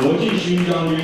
罗晋勋将军